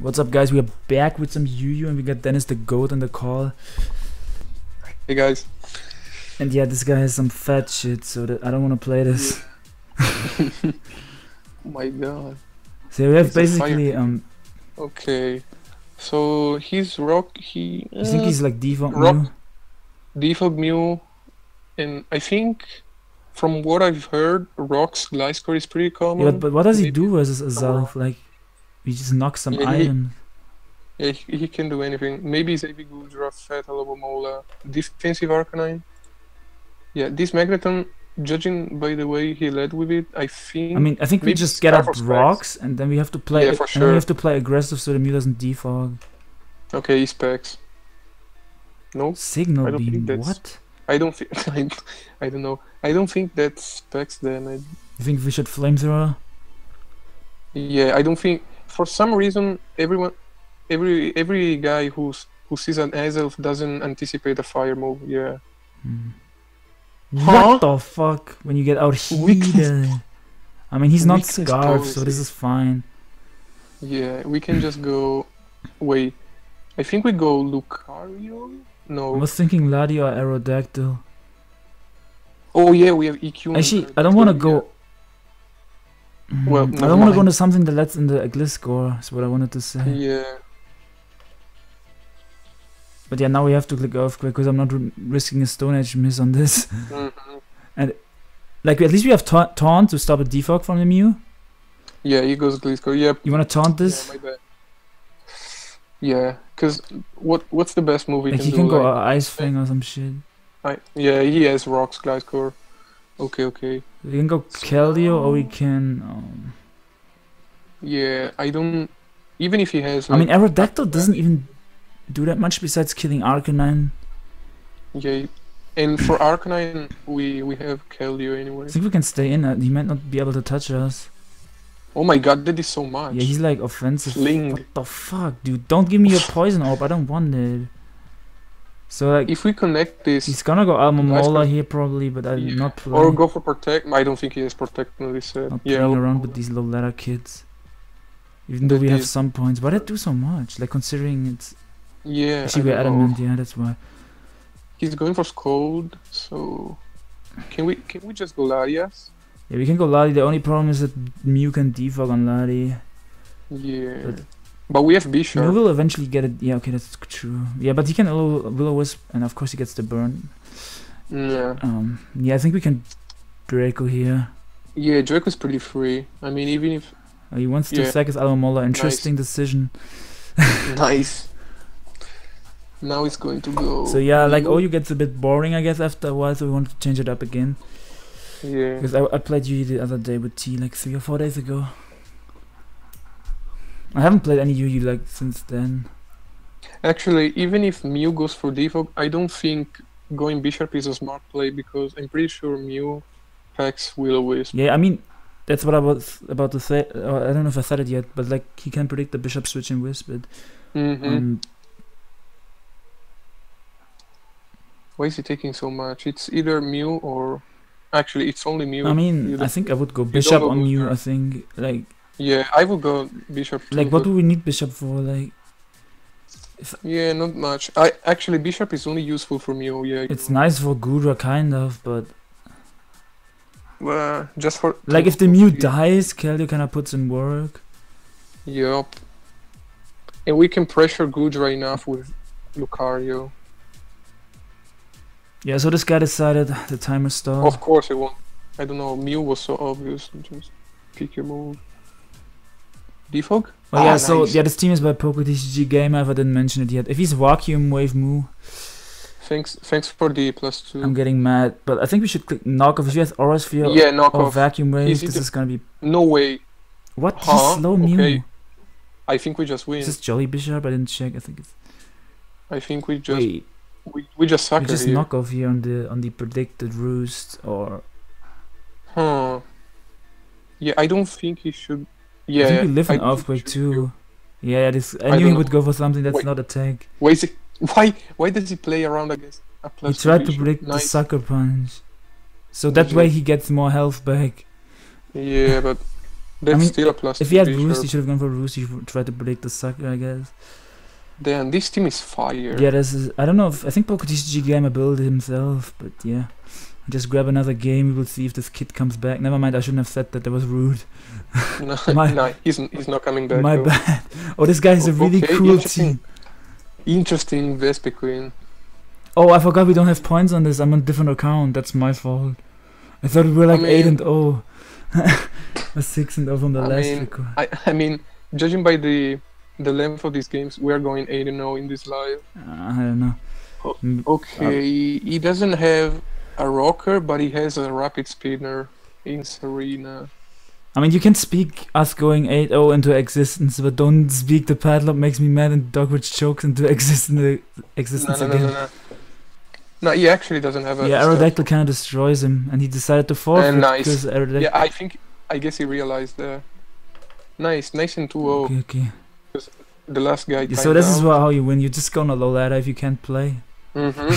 What's up, guys? We are back with some UU, and we got Denis the Goat on the call. Hey guys. And yeah, this guy has some fat shit, so that I don't want to play this. oh my god. So we have a basically um. Okay. So he's rock. He. You think uh, he's like default Rock- Mew? Defog Mew, and I think from what I've heard, Rock's Gliscor is pretty common. Yeah, but, but what does he maybe- do versus Azelf? Like, he just knocks some Yeah, he- Yeah, he, he can do anything. Maybe Zabi Goodra, Fat Alomomola, Defensive Arcanine. Yeah, this Magneton, judging by the way he led with it, I think. I mean, I think we just get up Scarf or Specs. rocks, and then we have to play. Yeah, for And then we have to play aggressive so the Mew doesn't defog. Okay, he specs. No, Signal I don't think beam. that's- What? I don't think. I, I don't know. I don't think that's specs then. I, You think we should flamethrower? Yeah, I don't think for some reason everyone, every every guy who's who sees an Azelf doesn't anticipate a fire move. Yeah. Hmm. Huh? What the fuck? When you get out Weakness- heated. I mean, he's not Weakness scarf, so this is fine. Yeah, we can just go. Wait, I think we go Lucario. No I was thinking Ladi or Aerodactyl. Oh yeah, we have EQ. and Actually, I don't want to yeah. go. Well, Mm, I don't want to go into something that lets in the Gliscor. Is what I wanted to say. Yeah. But yeah, now we have to click earthquake because I'm not risking a Stone Edge miss on this. mhm. like at least we have ta- taunt to stop a defog from the Mew. Yeah, he goes Gliscor. Yep. You want to taunt this? Yeah, my bad. Yeah, what what's the best move he like can he do? can go like, Ice Fang or some shit. I, yeah, he has rocks, Gliscor. Okay, okay. We can go Keldeo or we can. Um, Yeah, I don't. Even if he has. I mean, like, Aerodactyl doesn't even do that much besides killing Arcanine. Yeah, and for Arcanine, we we have Keldeo anyway. I think we can stay in. Uh, he might not be able to touch us. Oh my god, that is so much. Yeah, he's like offensive. Sling. What the fuck, dude? Don't give me your poison orb. I don't want it. So like, If we connect this, he's gonna go Alomomola here probably, but I'm Yeah. not playing. or go for protect. I don't think he has protect on this set. not Yeah, playing I'll- around with these low ladder kids. Even though we have some points, but I do so much. Like considering it's Yeah, actually we're adamant. Yeah, that's why. He's going for Scold, so can we can we just go Larias? Yeah, we can go Ladi. The only problem is that Mew can defog on Ladi. Yeah, But- but we have Bisharp. will eventually get it. Yeah, okay, that's true. Yeah, but he can will will wisp, and of course he gets the burn. Yeah, Um, yeah, I think we can Draco here. yeah. Draco's pretty free. I mean, even if Uh, he wants to Yeah. sack his Alomomola. Interesting decision. nice. Now it's going to go. So yeah, like Mew. OU gets a bit boring, I guess, after a while. So we want to change it up again. Yeah. Because I, I played Yu the other day with T, like three or four days ago. I haven't played any UU like since then. Actually, even if Mew goes for defog, I don't think going Bisharp is a smart play because I'm pretty sure Mew packs Will Wisp. Yeah, I mean, that's what I was about to say. Uh, I don't know if I said it yet, but like he can predict the Bisharp switch and wisp it. Mm-hmm. Um, Why is he taking so much? It's either Mew or actually it's only Mew. I mean, I think I would go Bisharp on Mew. I think like Yeah, I would go Bisharp. Too, like what do we need Bisharp for? Like Yeah, not much. I actually Bisharp is only useful for Mew. Oh, yeah. it's nice for Goodra kind of, but well, just for like if the Mew dies, Keldeo kind of puts in work. Yup. And we can pressure Goodra enough with Lucario. Yeah, so this guy decided the timer stalled. Of course it won't. I don't know. Mew was so obvious. Just pick your move. Defog? Oh yeah, Ah, so nice. yeah, this team is by Poco TCG Gamer. If I didn't mention it yet, if he's Vacuum Wave Moo, Thanks. Thanks for the plus two. I'm getting mad. But I think we should click knock off. If he has Aura Sphere yeah, knock or off. Vacuum Wave, Easy this to- is gonna be No way. what? Huh? He's slow Mew. Okay. I think we just win. This Is this Jolly Bisharp? I didn't check. I think it's I think we just wait. we, we just suck We just here. knock off here on the on the predicted roost or Huh. Yeah, I don't think he should. Yeah, I think we live I in think Earthquake too. Yeah, this I, I knew he would know. go for something that's Wait. not a tank. Why is it? Why? Why does he play around against a He tried to break predict the sucker punch. So that Vision. way he gets more health back. Yeah, but That's mean, still a plus. If he had Roost, he should have gone for Roost. He try to break the sucker, I guess. Damn, this team is fire. Yeah, this is- I don't know. If, I think Poco TCG game ability himself, but yeah. Just grab another game. We will see if this kid comes back. Never mind. I shouldn't have said that. That was rude. no, My- no, he's he's not coming back. My though. bad. Oh, this guy is a really okay, cool interesting. team. Interesting Vespiquen. Oh, I forgot we don't have points on this. I'm on a different account. That's my fault. I thought we were like eight mean- and oh. or six and oh from the I last mean, record. I I mean, judging by the the length of these games, we are going eight and zero in this live. Uh, I don't know. Oh, Mm, Okay, he doesn't have a rocker, but he has a rapid spinner in Tsareena. I mean, you can speak us going 8-0 into existence, but don't speak the padlock makes me mad and Dokkerich chokes into existence, No, existence no, no, again. no, no. No, he actually doesn't have a. Yeah. Aerodactyl kind of destroys him, and he decided to forfeit nice. because Aerodactyl. Yeah, I think I guess he realized that. Nice, nice and 2-0. Okay, okay. The last guy. Yeah, so this is wha- how you win. You just go on a low ladder if you can't play. hmm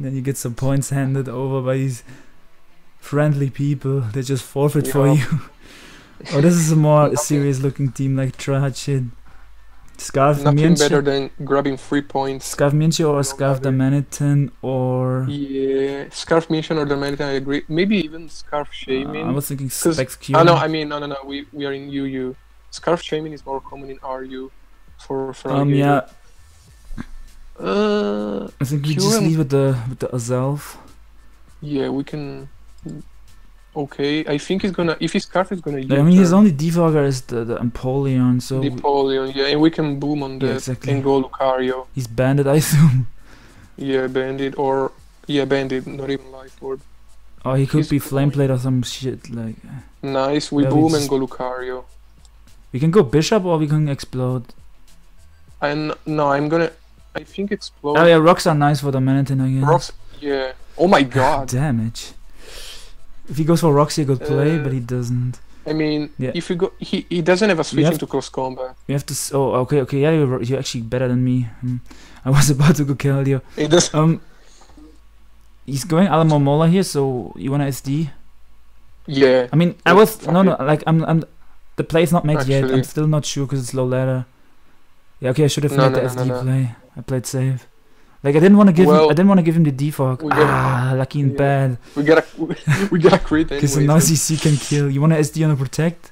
Then you get some points handed over by these friendly people. They just forfeit for you. oh, this is a more serious looking team like shit. Scarf Nothing better than grabbing three points. Scarf Mienshao or No Scarf. Darmanitan or Yeah, Scarf Mission or the Manitan, I agree. Maybe even Scarf uh, I was thinking Specs Q. Oh no, I mean no no no. We we are in UU. Scarf Shaman is more common in RU. For for um Alligator. yeah, Uh, I think we just leave with the with the Azelf. yeah, we can. Okay, I think he's gonna. If his scarf is gonna. I mean, his only defogger is the, the Empoleon, so Napoleon, yeah, and we can boom on Yeah, that exactly. and go Lucario. he's banded, I assume. Yeah, banded or yeah, banded, not even Life Orb. Oh, he could He's be Flame Blade or some shit like. Nice, we Yeah, we boom just- and go Lucario. We can go Bisharp or we can explode. And no, I'm gonna. I think explode. Oh yeah, rocks are nice for the Manitin, I guess. Rocks. Yeah. Oh my god. Damage. If he goes for rocks, he could play, Uh, but he doesn't. I mean, Yeah. if you go, he he doesn't have a switch have- into close combat. We have to. S- oh, okay, okay. Yeah, you're, you're actually better than me. Hmm. I was about to go kill you. It does. Um, he's going Alomomola here, so you wanna SD? Yeah. I mean, I was no, no. Like I'm, I'm. The play's not made yet. I'm still not sure because it's low ladder. Yeah, okay. I should have No, made no, the no, SD play. I played safe. Like I didn't want to give him. I didn't want to give him the defog. Ah, lucky and yeah. bad. We gotta we gotta crit Because anyway. now CC can kill. You wanna SD on a protect?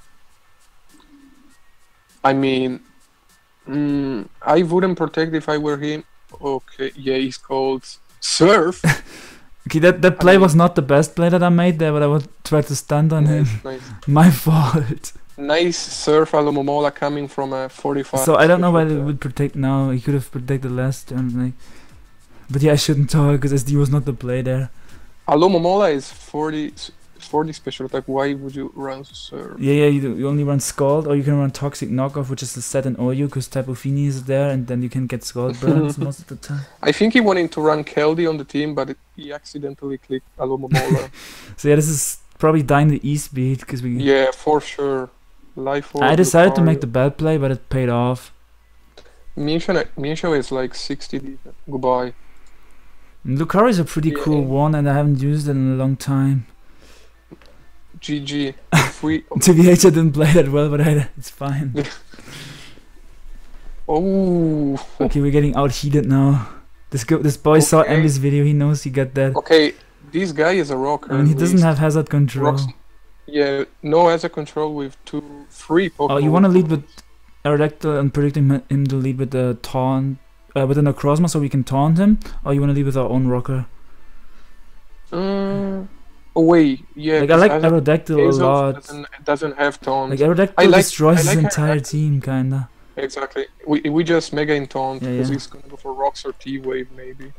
I mean, mm, I wouldn't protect if I were him. Okay. Yeah, he's called Surf. Okay, that that I play mean- was not the best play that I made there, but I would try to stand on him. nice, nice. My fault. Nice Surf Alomomola coming from a 45. So I don't know why they would protect now. He could have protected last turn, like. But yeah, I shouldn't talk because SD was not the play there. Alomomola is 40, s- 40 special attack. Why would you run Surf? Yeah, yeah, you, you only run Scald or you can run Toxic Knockoff, which is the set in OU because Tapu Fini is there and then you can get Scald burns most of the time. I think he wanted to run Keldy on the team, but he accidentally clicked Alomomola. So yeah, this is probably dying the E speed because we. yeah, for sure. Life I decided to make the bad play, but it paid off. Mienshao, Mienshao is like 60 defense. Goodbye. And Lucario is a pretty Yeah. cool one, and I haven't used it in a long time. GG. If we, TBH, I didn't play that well, but I, it's fine. oh. Okay, we're getting out heated now. This go, this boy saw Okay. Emmy's video. He knows he got that. Okay, this guy is a rocker. I mean, he doesn't least. have hazard control. Rocks. Yeah, no hazard control with two, three Pokemon. Oh, you want to lead with Aerodactyl and predicting him- him to lead with the taunt, uh, with an Necrozma so we can taunt him, or you want to lead with our own rocker? Oh wait, yeah. like I like Aerodactyl a lot. Doesn't, doesn't have taunt. Like Aerodactyl I like- destroys I his entire team, kinda. exactly. We we just mega in taunt because yeah. he's gonna go for rocks or T wave maybe.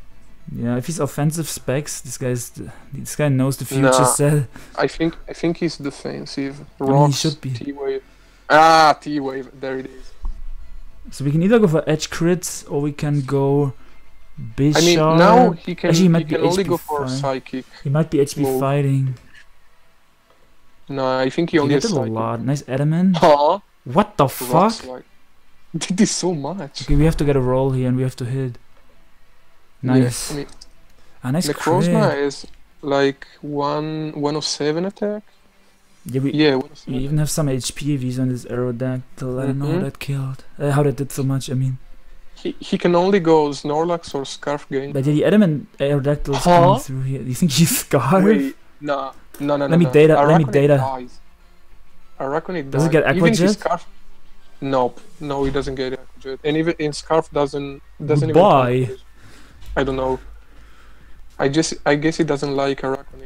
Yeah, if he's offensive specs, this guy's this guy knows the future. Nah. Said I think I think he's defensive. mean, he should be. T wave. Ah, T wave. There it is. So. We can either go for edge crits or we can go Bisharp. I mean, now he can Actually, he he, might be can only HP go for psychic. he might be HP move. fighting. No, I think he He only did has a lot. Nice adamant. Huh? What the Rocks fuck? like. Did this so much. Okay, we have to get a roll here and we have to hit. Nice. Yeah, I mean, Ah, nice Necrozma crit. is like one one of seven attack. Yeah, we, Yeah, we even have some HPVs on this Aerodactyl. I don't know how that killed. Uh, how that did so much, I mean. he, he can only go Snorlax or Scarf game. But yeah, the adamant Aerodactyl is Huh? coming through here. Do you think he's Scarf? Wait, nah, no, no, no. Let me no. data- let me data. Dies. Araquanid Does it dies. get Even Aqua his Jet? Scarf. Nope, no, he doesn't get Aqua Jet. And even in Scarf doesn't doesn't Goodbye. even. count. I don't know. I just I guess he doesn't like Araquanid.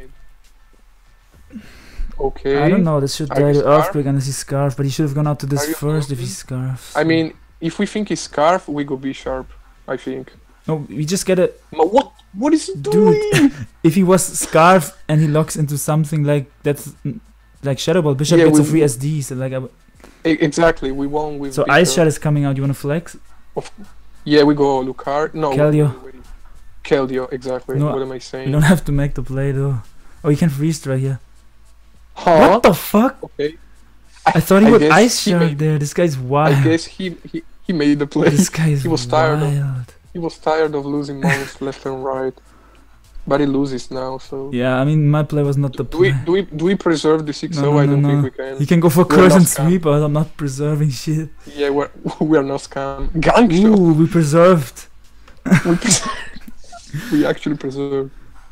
Okay. I don't know. This should Are die to? Earthquake unless he's Scarf. But he should have gone out to this first if he's Scarf. I mean, if we think he's Scarf, we go Bisharp. I think. no, we just get a. What? What is he Dude. doing? If he was Scarf and he locks into something like that's like Shadow Ball, Bisharp Yeah, gets a free SD. So like, I exactly. We won with. so Ice. Shot is coming out. You wanna flex? Of, Yeah, we go Lucar. No. Keldeo. Keldeo, exactly. No, what am I saying? You don't have to make the play though. Oh, you can freeze right here. Huh? What the fuck? Okay. I thought he I would Ice he Shot made- there. This guy's wild. I guess he, he he made the play. This guy is he was tired of- He was tired of losing mouse left and right, but he loses now. So Yeah, I mean my play was not the do we do we do we preserve the six? No, No, no, I don't think we can. You can go for curse and sweep, but I'm not preserving shit. Yeah, we're we are not scam. Gang. Ooh, we preserved. We, pres- we actually preserve.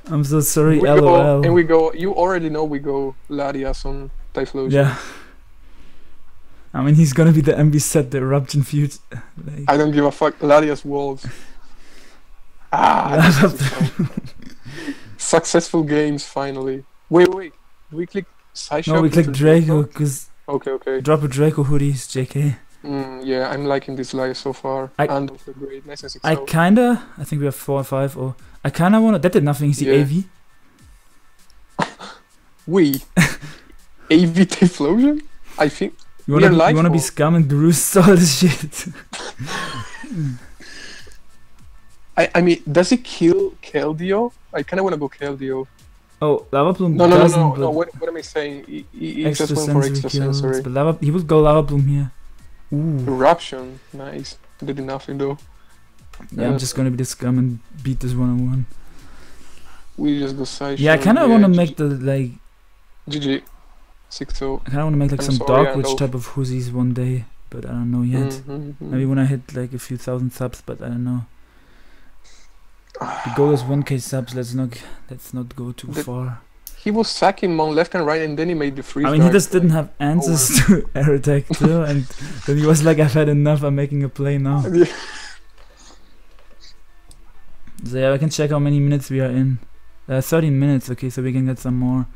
I'm so sorry, we LOL. go and we go. You already know we go Larias on Typhlosion. yeah. I mean, he's gonna be the MB set, the eruption feud. Like, I don't give a fuck. Larias walls. Ah, Yeah, this is fun. successful games finally. Wait, wait. Do we click Sideshop? no, we click Draco, because Okay, okay. drop a Draco hoodies, JK. Mm, yeah, I'm liking this live so far. I- and also great. Nice and six. I kinda, I think we have 4 or 5, or I kinda wanna, that did nothing, is the Yeah. AV. We. AV Typhlosion? I think. You wanna, be, you wanna be scum and bruise all this shit. I, I mean, does it kill Keldeo? I kind of want to go Keldeo. oh, Lava Plume No, no, no, doesn't, no, but no. What, what am I saying? He, he, extra just went for sensory extra kills. sensory. But lava, he would go Lava Plume here. Ooh. Eruption. Nice. Did nothing though. Yeah, I'm just gonna be the scum and beat this one on one. We just go side. Yeah, I kind of want to make the like. GG. 6 0. I kind of want to make like I'm some sorry, Dark Witch type of hoosies one day, but I don't know yet. Mhm, mhm. Maybe when I hit like a few thousand subs, but I don't know. The goal is 1k subs. Let's not let's not go too The- far. He was sacking Mon left and right, and then he made the free. I mean, he just didn't have answers to air attack too, and then he was like, "I've had enough. I'm making a play now." Yeah. So yeah, I can check how many minutes we are in. Uh, 13 minutes. Okay, so we can get some more.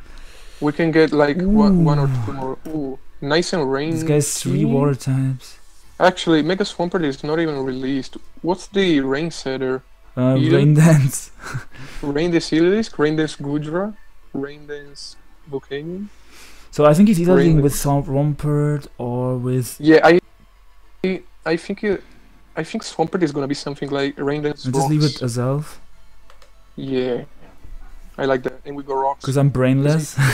We can get like one, one or two more. Ooh, nice and rain. This guy's three water types. Actually, Mega Swampert is not even released. What's the rain setter? Uh, rain dance. Rain Dance Ilisk, Rain Dance Goodra, Rain Dance Volcanion? So I think he's either Rain dealing with Swamp Rumpert or with. Yeah, I, I think it, I think Swampert is gonna be something like Rain Dance I'll just leave it as elf Yeah, I like that. And we go rocks. because I'm brainless.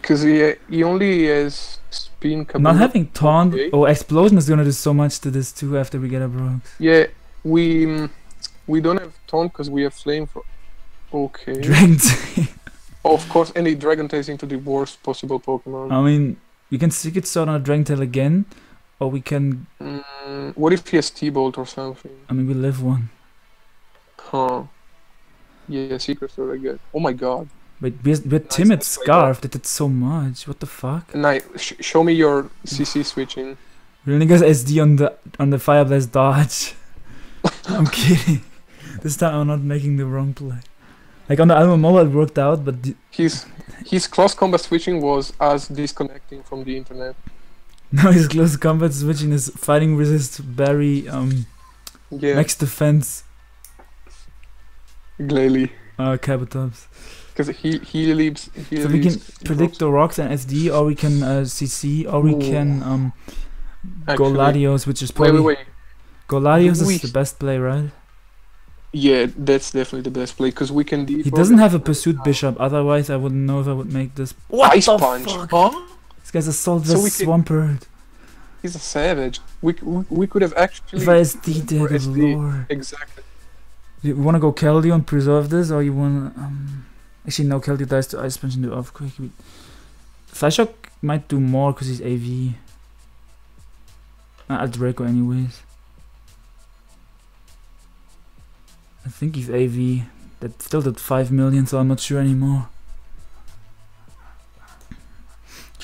Because he, he only has spin. Not Kabula. having taunt. Okay. Oh, explosion is gonna do so much to this too after we get a Brox. Yeah, we mm, we don't have taunt because we have flame for. Okay. Dragon. of course, any dragon tails into the worst possible Pokemon. I mean, we can Secret Sword on a Dragon Tail again, or we can. Mm, what if he has T-Bolt or something? I mean, we live one. Huh. Yeah, Secret Sword I get. Oh my god. Wait, we're, we're Nice, timid nice scarf. That did so much. What the fuck? Nice. Sh- show me your CC switching. Niggas SD on the on the Fireblast dodge. I'm kidding. This time I'm not making the wrong play. Like on the Alomomola it worked out, but His his close combat switching was us disconnecting from the internet. now his close combat switching is fighting resist, Barry, um, Yeah, max defense, Glalie. uh, Kabutops. Because he he leaves. He So we can leaves- predict the rocks and SD, or we can uh, CC, or we Ooh. can um, Actually- Goladios, which is Wait, probably wait, wait. Goladios We- is the best play, right? Yeah, that's definitely the best play because we can. He doesn't have a pursuit Bisharp, otherwise I wouldn't know if I would make this. What Ice the punch. fuck? Huh? Guy's assault So so Swampert. He's a savage. We, we, we could have actually. If I SD for there, good SD. lord. Exactly. You wanna go Keldeo and preserve this, or you wanna um? Actually, no. Keldeo dies to Ice Punch into Earthquake. Psyshock might do more because he's AV. Uh, Draco anyways. I think he's AV. That still did 5 million, so I'm not sure anymore.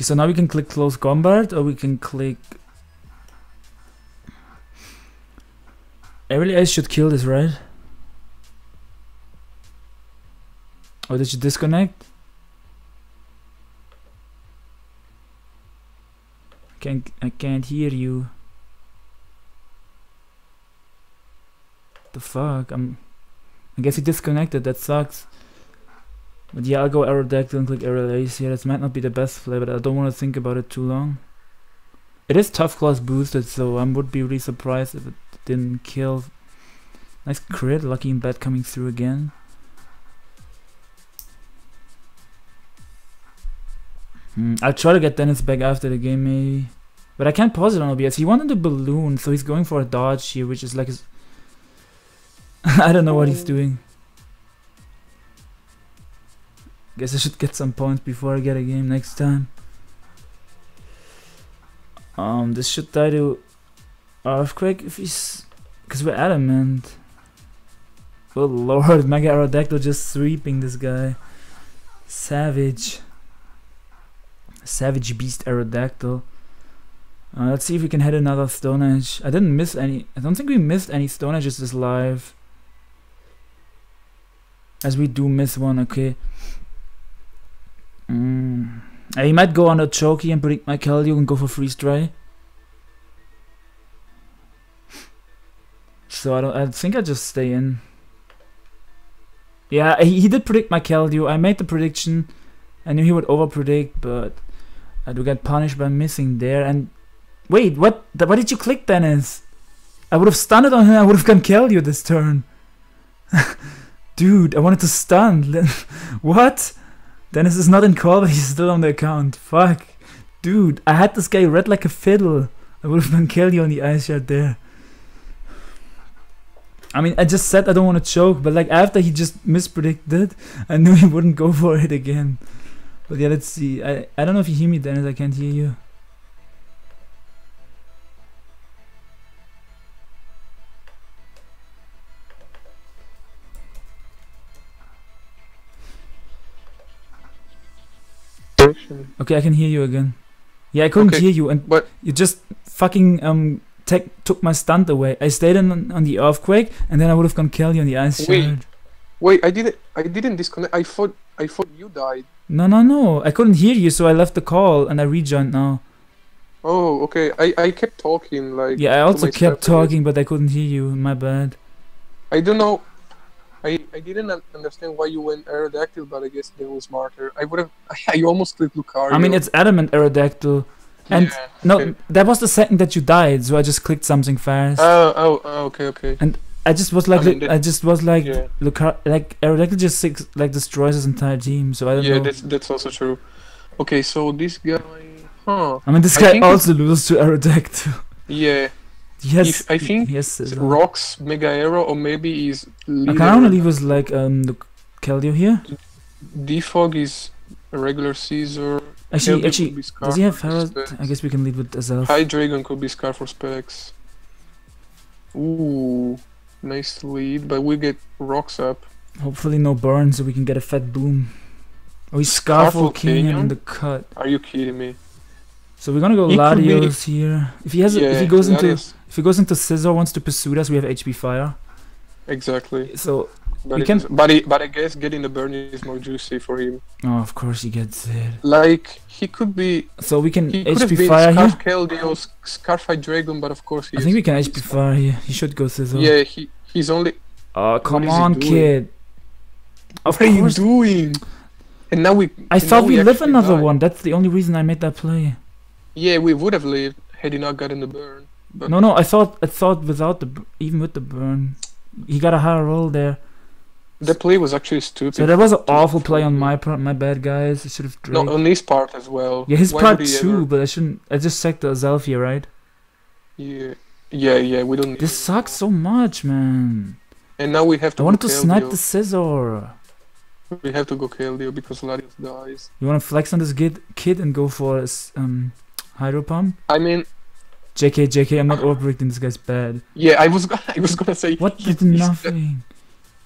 Okay, so now we can click close combat or we can click... Aerial Ace should kill this, right? Or did you disconnect? Can't, I can't hear you. The fuck? I'm. I guess he disconnected. That sucks. But yeah, I'll go Aerodactyl and click Aerial Ace here. This might not be the best play, but I don't want to think about it too long. It is tough class boosted, so I would be really surprised if it didn't kill. Nice crit, lucky bad coming through again. Hmm, I'll try to get Denis back after the game maybe. But I can't pause it on OBS. He wanted the balloon, so he's going for a dodge here, which is like his... I don't know what he's doing. I guess I should get some points before I get a game next time. Um, this should die to Earthquake if he's... Because we're adamant. Oh lord, Mega Aerodactyl just sweeping this guy. Savage. Savage Beast Aerodactyl. Uh, let's see if we can hit another Stone Edge. I didn't miss any. I don't think we missed any Stone Edges this live. As we do miss one, okay. Mm. He might go on a Choky and predict my Keldeo and go for Freeze Dry. So I don't. I think I just stay in. Yeah, he, he did predict my Keldeo. I made the prediction. I knew he would over predict, but I do get punished by missing there. And wait, what? Why did you click, Denis? I would have stunned on him. I would have gone Keldeo this turn. Dude, I wanted to stun. what? Denis is not in call, but he's still on the account. Fuck. Dude, I had this guy red like a fiddle. I would have been Keldeo on the ice shard there. I mean, I just said I don't want to choke, but like after he just mispredicted, I knew he wouldn't go for it again. But yeah, let's see. I, I don't know if you hear me, Denis. I can't hear you. Okay, I can hear you again. Yeah, I couldn't Okay, hear you, and but- you just fucking um tech took my stunt away. I stayed in on the earthquake, and then I would have gone kill you on the ice Wait. shard. Wait, I didn't. I didn't disconnect. I thought. I thought you died. No, no, no. I couldn't hear you, so I left the call and I rejoined now. Oh, okay. I I kept talking like. Yeah, I also kept talking, but I couldn't hear you. My bad. I don't know. I, I didn't understand why you went Aerodactyl, but I guess they were smarter. I would have. I you almost clicked Lucario. I mean, it's adamant Aerodactyl. and- Yeah, No, okay. that was the second that you died, so I just clicked something fast. Oh, oh, oh, okay, okay. And I just was like, I mean, I just was like, yeah, Lucar- like Aerodactyl just six, like destroys his entire team. So I don't yeah, know. that's that's also true. Okay, so this guy, huh? I mean, this guy also loses to Aerodactyl. Yeah, yes, If- I think yes. it's Rocks Mega Arrow, or maybe he's I leader. can only leave us like um the Keldeo here. Defog is a regular Scizor. Actually, Keldeo actually, could be Scar does he have Herald? I guess we can leave with Azelf. High Dragon could be Scar for specs. Ooh, nice lead, but we get rocks up. Hopefully no burn, so we can get a fat boom. Oh, he's Scarful King in the cut. Are you kidding me? So we're gonna go He could be- Latios here. If he has, a, if he goes into, if he goes into Scizor, wants to pursue us, we have HP Fire. exactly. So, But, We can- but, I, but I guess getting the burn is more juicy for him. oh, of course he gets it. Like he could be, So we can he HP Fire Scarf here. Keldeo, S- Scarfight Dragon, but of course he. I think we can HP. Fire here. He should go Scizor. Yeah, he he's only. Oh, come on, kid. Of what are you doing? And now we. I thought now we live another died. one. That's the only reason I made that play. Yeah, we would have lived had he not gotten the burn. But No, no, I thought I thought without the b- even with the burn, he got a higher roll there. the play was actually stupid. So that was an awful play on my part. My bad, guys. I should have. No, on his part as well. yeah, his Why part too, ever- but I shouldn't. I just sacked the Azelfia, right? Yeah, yeah, yeah. We don't. Need This sucks so much, man. And now we have to. I wanted to snipe the Scizor. We have to go kill Keldeo because Latios dies. You wanna flex on this kid, kid and go for a um, hydro pump? I mean, JK, JK, I'm not overpredicting this guy's bad. yeah, I was I was gonna say What he- did nothing?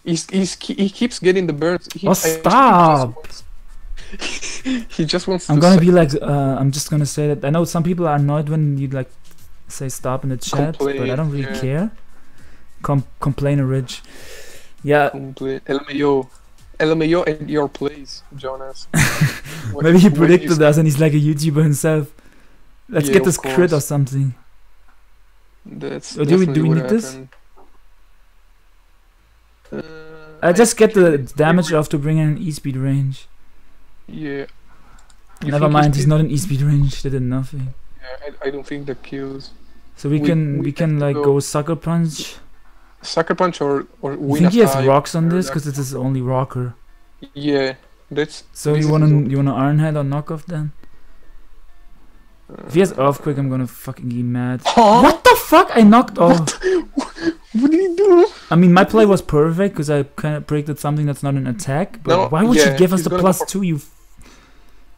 He's, he's, he keeps getting the burns. He, Oh, think he just stop! wants- he just wants I'm to gonna be like, uh, I'm just gonna say that. I know some people are annoyed when you like say stop in the chat, but I don't really yeah. care. Com- complainer rich. Yeah. LMAO. LMAO at your place, Jonas. Maybe he predicted us and he's like a YouTuber himself. Let's Yeah, get this crit or something. That's Oh, do we- do we need this? Uh, I just get the damage off to bring in an E-speed range. Yeah. You Never mind, he's not in E-speed range. They did nothing. Yeah, I, I don't think that kills. So we, We- can we we, can like go- go sucker punch. Sucker punch or or You think he has rocks on this because it is only rocker. Yeah, that's. So you wanna you wanna iron head or knockoff then? If he has earthquake, I'm gonna fucking get mad. Huh? What the fuck? I knocked off. What did he do? I mean, my play was perfect because I kind of predicted something that's not an attack. But No, why would yeah, you give us the plus two? You. F-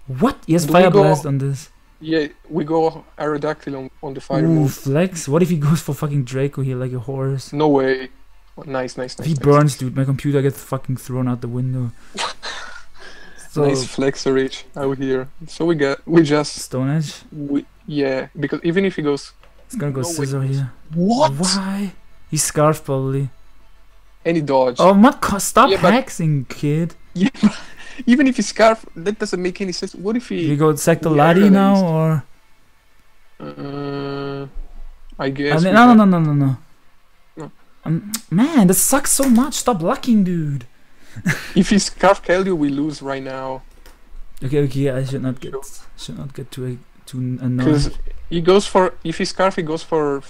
what? He has Do fire blast on this. Yeah, we go Aerodactyl on, on the fire Ooh, move. flex. What if he goes for fucking Draco here like a horse? No way. Nice, nice, If nice. he nice. burns, dude, my computer gets fucking thrown out the window. so nice flex reach out here. So we get we just Stone Edge. we yeah because even if he goes It's gonna go No Scizor here. what Why? He's scarf probably. any dodge. Oh, what? Co- stop Yeah, hexing, kid. Yeah, even if he scarf, that doesn't make any sense. What if he? he? go sector Ladi aerialized. now, or Uh, I guess. no, no, no, no, no. No. Um, man, this sucks so much. Stop lucking, dude. If he scarf Keldeo, we lose right now Okay, okay, I should not get should not get too uh, too annoyed. because he goes for if he scarf, he goes for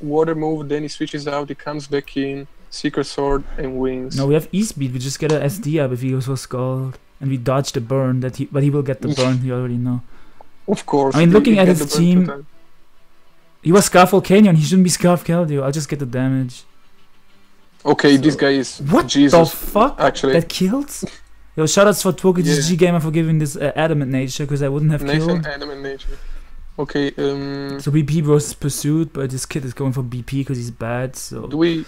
water move. Then he switches out. He comes back in. Secret sword and wins. No, we have E speed. We just get a SD up if he goes for Scald, and we dodge the burn. That he, but he will get the burn. You already know. Of course. I mean, looking at his the burn two team- He was Scarf Volcanion. He shouldn't be Scarf Keldeo. I'll just get the damage. Okay, this guy is What Jesus. the fuck? Actually, That kills? Yo, shoutouts for Twoki Yeah. GG Gamer for giving this uh, adamant nature because I wouldn't have Nathan killed. Adam and nature. Okay, um, So BP was pursued, but this kid is going for BP because he's bad. So do we?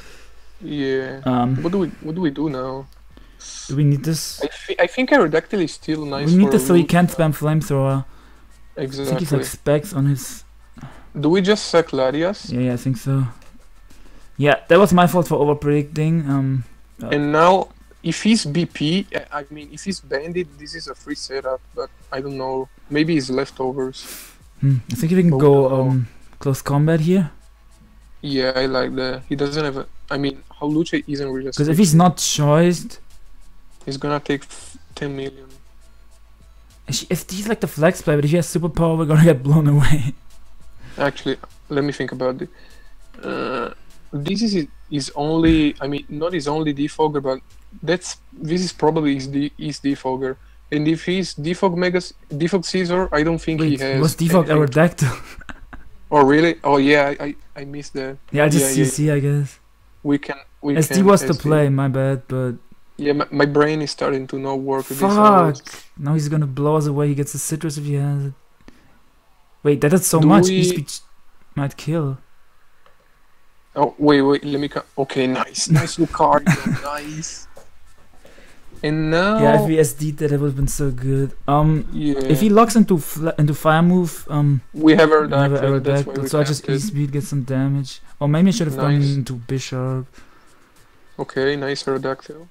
Yeah. um, What do we? What do we do now? do we need this? I, thi- I think Aerodactyl is still nice. we need this so he can't spam flamethrower. Exactly. I think he's like specs on his. Do we just sack Larias? Yeah, yeah, I think so. Yeah, that was my fault for over predicting. Um, uh, And now, if he's BP, I- I mean, if he's bandit, this is a free setup. But I don't know. Maybe he's leftovers. hmm, I think we can Oh, go no. um close combat here, Yeah, I like that. He doesn't have a. I mean, how Luce isn't really. a because if he's not choiced, he's gonna take f- 10 million. if if he's like the flex play, but if he has superpower, we're gonna get blown away. Actually, let me think about it. Uh, this is his- his only. I mean, not his only defogger, but that's this is probably his de- his defogger. And if he's defog megas defog Scizor, I don't think he has. was default anything- Aerodactyl? Oh really? Oh yeah, I I, I missed that. yeah, I just Yeah, yeah, I guess. We can we SD can was the play, my bad, but Yeah, my, my brain is starting to not work. fuck. Now he's gonna blow us away. He gets the citrus if he has it. Wait, that is so Do much. we- E-speed might kill. Oh wait wait, let me. Okay, nice nice Lucario, nice. And now Yeah, if we SD'd that, it would have been so good. Um, yeah, if he locks into into fire move, um, we have we have a Aerodactyl, that's why so I just it. E-speed get some damage. Or maybe I should have gone into Bisharp. Okay, nice Aerodactyl.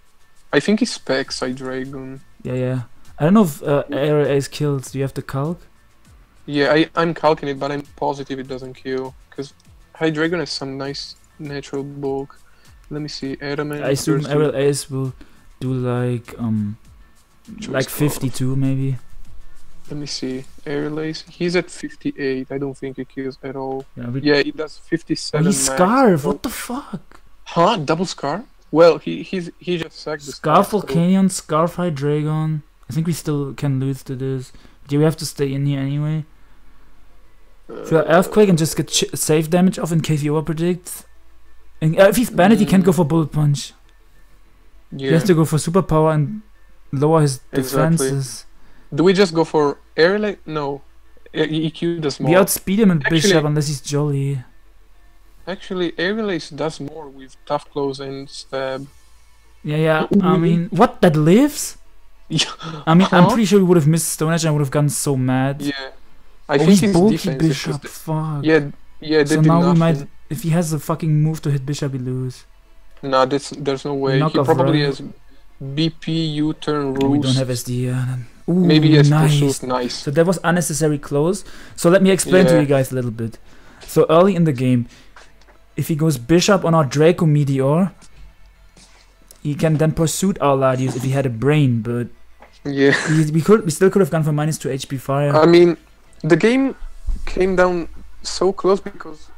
I think he specs I Dragon. Yeah, yeah. I don't know if uh, Air Ace kills. Do you have the calc? Yeah, I, I'm calcing it, but I'm positive it doesn't kill. Because Hydreigon has some nice natural bulk. Let me see, Adamant. I assume Ace will do like um Choice like Scarf. 52 maybe. Let me see, Aerial Ace. He's at 58. I don't think he kills at all. Yeah, we, Yeah, he does oh, 57. he's. Scarf. Oh, What the fuck? Huh? Double Scar? Well, he he's he just sacked the Scarf so- Volcanion, Scarf Hydreigon. I think we still can lose to this. Do we have to stay in here anyway? Should I Earthquake and just get ch- save damage off in case he overpredicts? And, uh, if he's banded, he can't go Mm. for Bullet Punch. He has to go for Superpower and lower his Exactly. defenses. Do we just go for air like no? E- EQ does more. We outspeed him in Actually- Bisharp unless he's jolly. Actually, air relays does more with tough close and stab. Yeah, yeah. Ooh, I mean, what? That lives? I mean, I'm pretty sure we would have missed Stone Edge and I would have gotten so mad. Yeah, I oh, think he's bulky Bisharp. just- Fuck. Yeah, yeah. They so did now we might, if he has a fucking move to hit Bisharp, we lose. Nah, that's there's no way. Knock he probably right. has BP U-turn Oh, we don't have SD. Yeah. Ooh, Maybe he has nice. pursuit. Nice. So that was unnecessary close. So let me explain to you guys a little bit. So early in the game, if he goes Bisharp on our Draco Meteor, he can then pursue our Ladius if he had a brain, but Yeah. he, we could we still could have gone for minus two HP fire. I mean, the game came down so close because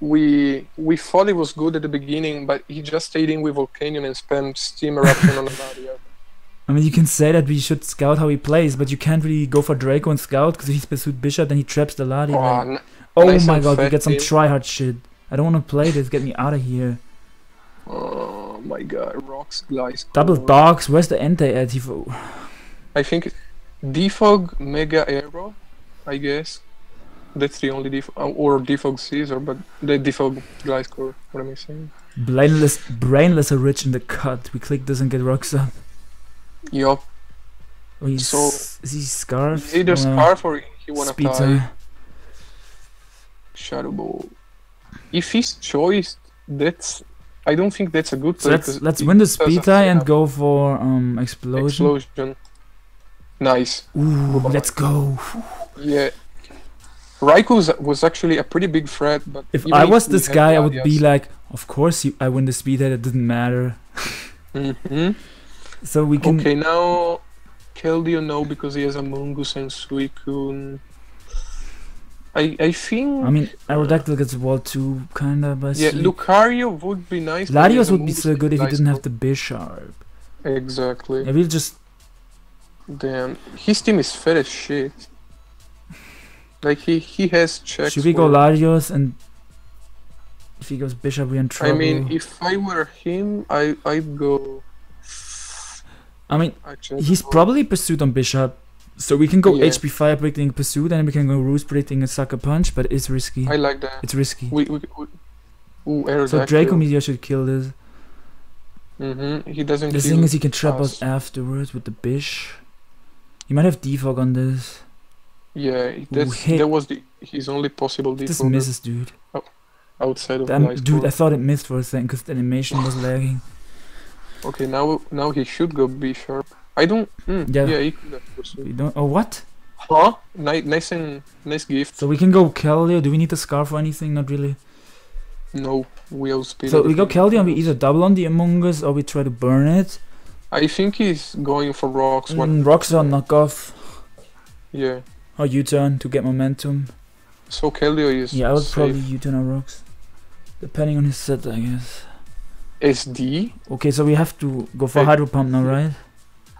we we thought it was good at the beginning, but he just stayed in with Volcanion and spammed Steam Eruption on the barrier. I mean, you can say that we should scout how he plays, but you can't really go for Draco and scout because he's pursued Bisharp, then he traps the Ladi. Oh, like- oh nice my god, we get some tryhard shit. I don't want to play this. Get me out of here. oh my god, rocks glides. Double dogs. Where's the anti at? I think Defog Mega Aero, I guess. That's the only defog, or Defog Scizor, but the Defog Gliscor. What am I saying? Brainless, brainless are rich in the cut. We click this and get rocks up. Yup. Oh, So- is he scarf? Is either Uh, Scarf or he wanna tie. tie. Shadow Ball. If he's choice, that's. I don't think that's a good So let's let's win the doesn't speed tie and go for um explosion. explosion. Nice. Ooh, let's go. Yeah. Raikou was, was actually a pretty big threat, but If I was we this guy, I would be like, of course you, I win the speed tie. It didn't matter. Mhm. So we can. Okay, now Keldeo no because he has a Mungus and Suicune. I I think I mean, Aerodactyl gets the wall two kinda, but yeah, Lucario would be nice. Latios would be so good if he didn't have the Bisharp. Exactly. Yeah, we'll just Damn, his team is fat as shit. Like he he has checks. should we go Latios and if he goes Bisharp, we're in I mean, if I were him, I I'd go. I mean, Actually, he's probably pursued on Bisharp, so we can go Yeah. HP fire predicting pursuit, and we can go Roost predicting a sucker punch, but it's risky. I like that. It's risky. We we. we Ooh, So Draco Meteor should kill this. Mm-hmm. He doesn't. The thing is, he can trap us us. afterwards with the Bish. He might have defog on this. Yeah, that's hit. that was the his only possible This misses, dude. outside of Damn, dude, I thought it missed for a second because the animation was lagging. Okay, now now he should go Bisharp. I don't. Mm, Yeah. yeah. he could We don't. Oh, what? Huh? Nice, nice and nice gift. So we can go Keldeo. Do we need the scarf or anything? Not really. No, we outspeed. So we go. Keldeo and we either double on the Among Us or we try to burn it. I think he's going for rocks. Mm, rocks on knockoff Yeah. Or U-turn to get momentum. So Keldeo is. Yeah, I would safe. probably U-turn or rocks, depending on his set, I guess. SD. Okay, so we have to go for Hey. hydro pump now, right?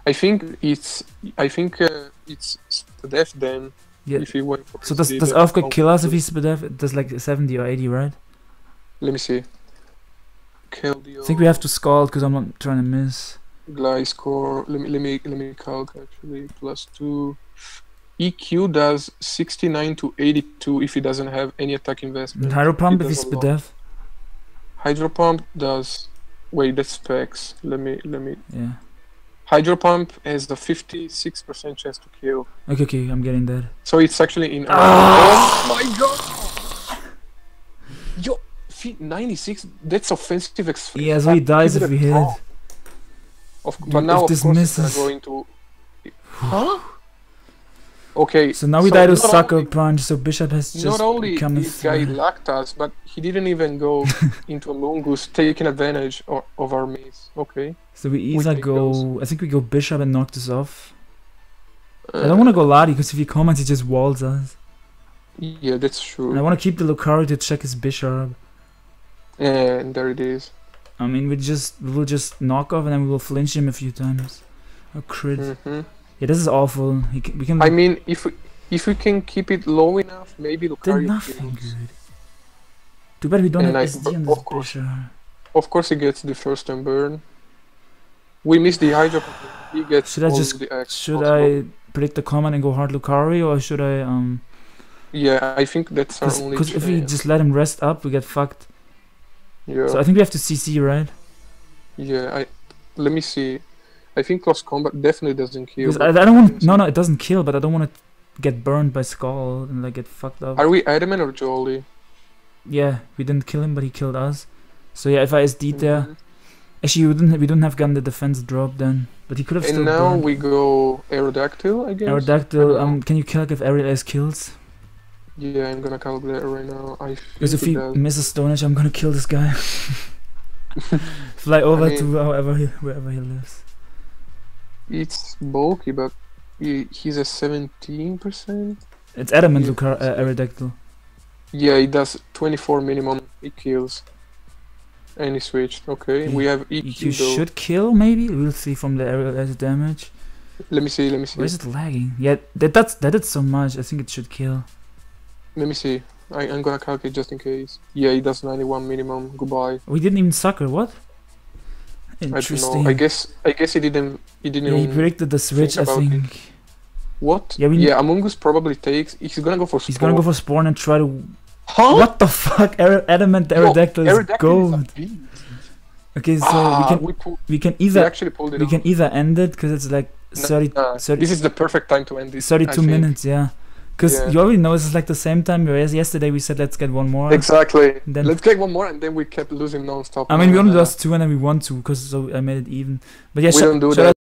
I think it's. I think uh, it's the death then. Yeah. If he went for So does does Earthquake I'll kill us if he's? It does like 70 or 80, right? Let me see. Keldeo. I think we have to scald because I'm not trying to miss. Gliscor. Let me let me let me calc actually. Plus two. EQ does 69 to 82 if he doesn't have any attack investment. Hydro pump if does he's a lot. Hydro pump does. Wait, that's specs. Let me let me. Yeah. Hydro pump has the 56% chance to kill. Okay, okay, I'm getting that. So it's actually in. Ah! Oh my god! Yo, feet 96. That's offensive. Ex- Yeah, so he dies if it we hit. draw. Of, Dude, but now, if of this course, misses- it's going to. Huh? Okay. So now we die to not sucker punch, so Bisharp has just Not only this guy lacked us, but he didn't even go into a Mungus, taking advantage of, of our maze. Okay. So we either go. I think we go Bisharp and knock this off. I Uh, don't want to go Ladi because if he comments, he just walls us. Yeah, that's true. And I want to keep the Lucario to check his Bisharp. And there it is. I mean, we just we will just knock off and then we will flinch him a few times. A crit. hmm Yeah, this is awful. He can, we can. I mean, if we, if we can keep it low enough, maybe did Lucario nothing kills. good. Too bad we don't And have I- SD on this of course- Bisharp. Of course, he gets the first turn burn. We missed the Hydra. He gets Should I just- the X. Should. I predict the common and go hard Lucari, or should I um? Yeah, I think that's our only. Because if we just let him rest up, we get fucked. yeah, So I think we have to CC, right? yeah. I let me see. I think close combat definitely doesn't kill. I, I don't want. No, no, it doesn't kill, but I don't want to get burned by Scald and like get fucked up. Are we adamant or Jolly? Yeah, we didn't kill him, but he killed us. So yeah, if I SD there, Mhm. actually we didn't we didn't have gotten the defense drop then, but he could have still And now burned. we go Aerodactyl, I guess. Aerodactyl, I um, can you calc if Aerial Ace kills? Yeah, I'm gonna calculate right now. I Because if he misses Stone Edge, I'm gonna kill this guy. Fly over mean- to however he, wherever he lives. It's bulky, but he, he's a 17%. It's adamant, Yeah. Lucar- uh, Aerodactyl. Yeah, he does 24 minimum. He kills. Any switch. Okay, we have You though. should kill, maybe. We'll see from the Aerial damage. Let me see. Let me see. Why is it lagging? Yeah, that that's that did so much. I think it should kill. Let me see. I, I'm gonna calculate just in case. Yeah, he does 91 minimum. Goodbye. We didn't even sucker. What? I Interesting. know. I guess. I guess he didn't. He didn't. Yeah, he predicted the switch. I about it. think What? Yeah, we yeah. Amoonguss probably takes. He's gonna go for. he's gonna go for Spore and try to. Huh? What the fuck? Aer- adamant Aerodactyl is gold. Okay, so ah, we can we, pull, we can we either actually pulled it we off. can either end it because it's like No, 30, 30 this is the perfect time to end this. I 32 think. minutes. Yeah, because Yeah. you already know this is like the same time. Whereas yesterday we said let's get one more. Exactly. Then- Let's get one more, and then we kept losing non-stop. I mean we only lost two and then we won two because so I made it even. But yeah, We don't do that.